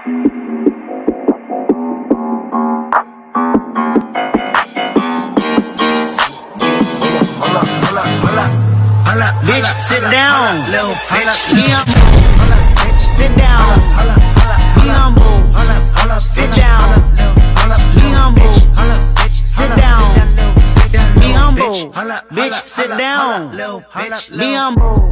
Bitch, sit down. Be humble. Sit down. Be humble. Sit down. Be humble. Sit down. Be humble. Bitch, sit down. Be humble.